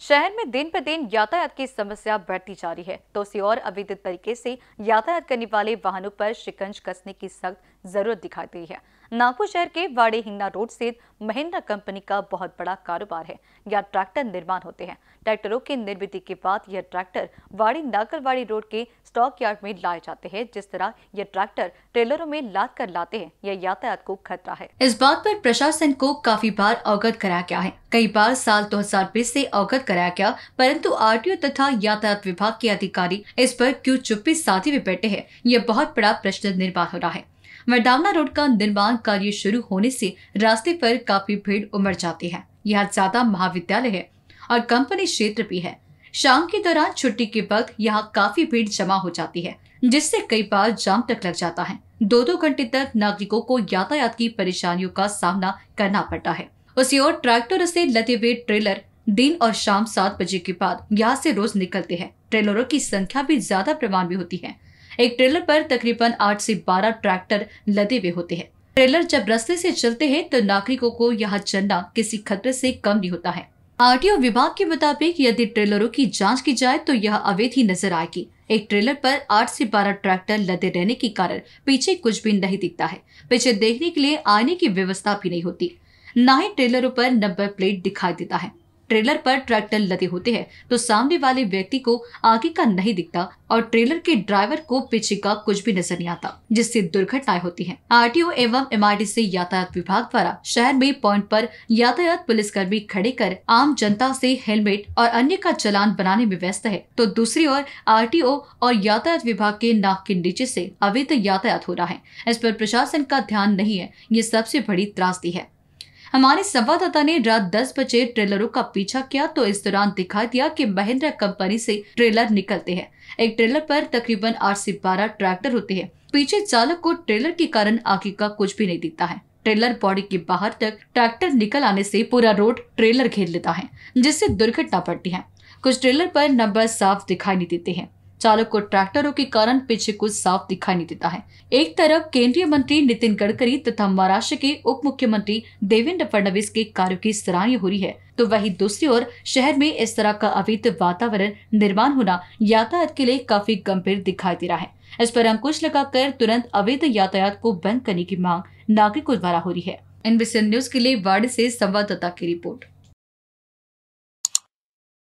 शहर में दिन पर दिन यातायात की समस्या बढ़ती जा रही है। तो उसी और अवैध तरीके से यातायात करने वाले वाहनों पर शिकंज कसने की सख्त ज़रूरत दिखाई दी है। नागपुर शहर के वाड़े हिंगना रोड स्थित महिंद्रा कंपनी का बहुत बड़ा कारोबार है। यहाँ ट्रैक्टर निर्माण होते हैं। ट्रैक्टरों की निर्मित के बाद यह ट्रैक्टर वाड़ी नागलवाड़ी रोड के स्टॉक यार्ड में लाए जाते हैं, जिस तरह यह ट्रैक्टर ट्रेलरों में लाद कर लाते हैं। यह यातायात को खतरा है। इस बात पर प्रशासन को काफ़ी बार अवगत कराया गया है। कई बार साल 2020 से अवगत कराया गया, परंतु आरटीओ तथा यातायात विभाग के अधिकारी इस पर क्यों चुप्पी साधे हुए बैठे हैं, यह बहुत बड़ा प्रश्न निर्माण हो रहा है। मरदावना रोड का निर्माण कार्य शुरू होने से रास्ते पर काफ़ी भीड़ उमड़ जाती है। यहाँ ज़्यादा महाविद्यालय है और कंपनी क्षेत्र भी है। शाम के दौरान छुट्टी के वक्त यहाँ काफ़ी भीड़ जमा हो जाती है, जिससे कई बार जाम तक लग जाता है। दो दो घंटे तक नागरिकों को यातायात की परेशानियों का सामना करना पड़ता है। उसी ओर ट्रैक्टर से लदे हुए ट्रेलर दिन और शाम सात बजे के बाद यहाँ से रोज निकलते हैं। ट्रेलरों की संख्या भी ज़्यादा प्रमाण में होती है। एक ट्रेलर पर तकरीबन आठ से बारह ट्रैक्टर लदे हुए होते हैं। ट्रेलर जब रस्ते से चलते हैं तो नागरिकों को यहाँ चलना किसी खतरे से कम नहीं होता है। आरटीओ विभाग के मुताबिक यदि ट्रेलरों की जाँच की जाए तो यह अवैध ही नज़र आएगी। एक ट्रेलर पर आठ से बारह ट्रैक्टर लदे रहने के कारण पीछे कुछ भी नहीं दिखता है। पीछे देखने के लिए आने की व्यवस्था भी नहीं होती। न ही ट्रेलरों पर नंबर प्लेट दिखाई देता है। ट्रेलर पर ट्रैक्टर लदे होते हैं तो सामने वाले व्यक्ति को आगे का नहीं दिखता और ट्रेलर के ड्राइवर को पीछे का कुछ भी नज़र नहीं आता, जिससे दुर्घटनाएँ होती हैं। आरटीओ एवं एमआरटीसी यातायात विभाग द्वारा शहर में पॉइंट पर यातायात पुलिसकर्मी खड़े कर आम जनता से हेलमेट और अन्य का चलान बनाने में व्यस्त है तो दूसरी ओर आरटीओ और यातायात विभाग के नाक के नीचे से अवैध यातायात हो रहा है इस पर प्रशासन का ध्यान नहीं है, ये सबसे बड़ी त्रासदी है हमारे संवाददाता ने रात 10 बजे ट्रेलरों का पीछा किया तो इस दौरान दिखाई दिया कि महिंद्रा कंपनी से ट्रेलर निकलते हैं। एक ट्रेलर पर तकरीबन आठ से बारह ट्रैक्टर होते हैं। पीछे चालक को ट्रेलर के कारण आगे का कुछ भी नहीं दिखता है। ट्रेलर बॉडी के बाहर तक ट्रैक्टर निकल आने से पूरा रोड ट्रेलर घेर लेता है, जिससे दुर्घटना पड़ती है। कुछ ट्रेलर पर नंबर साफ़ दिखाई नहीं देते हैं। चालक को ट्रैक्टरों के कारण पीछे कुछ साफ़ दिखाई नहीं देता है। एक तरफ़ केंद्रीय मंत्री नितिन गडकरी तथा महाराष्ट्र के उप मुख्यमंत्री देवेंद्र फडणवीस के कार्यो की सराहनीय हो रही है तो वही दूसरी ओर शहर में इस तरह का अवैध वातावरण निर्माण होना यातायात के लिए काफ़ी गंभीर दिखाई दे रहा है। इस पर अंकुश लगाकर तुरंत अवैध यातायात को बंद करने की मांग नागरिकों द्वारा हो रही है। एनबीसी न्यूज़ के लिए वाड़ी से संवाददाता की रिपोर्ट।